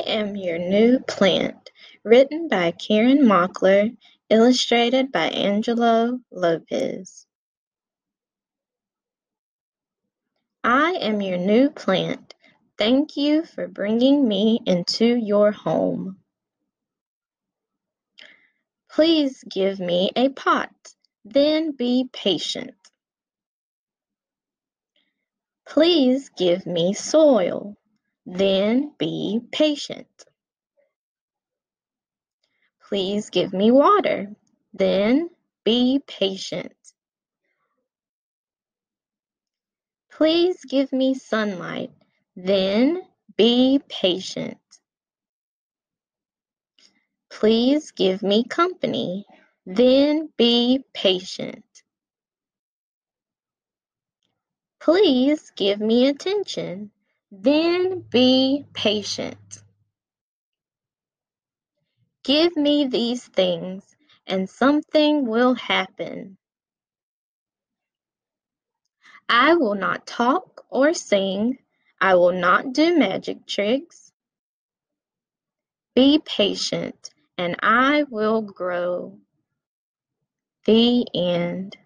I Am Your New Plant, written by Karen Mockler, illustrated by Angelo Lopez. I am your new plant. Thank you for bringing me into your home. Please give me a pot, then be patient. Please give me soil, then be patient. Please give me water, then be patient. Please give me sunlight, then be patient. Please give me company, then be patient. Please give me attention, then be patient. Give me these things, and something will happen. I will not talk or sing. I will not do magic tricks. Be patient, and I will grow. The end.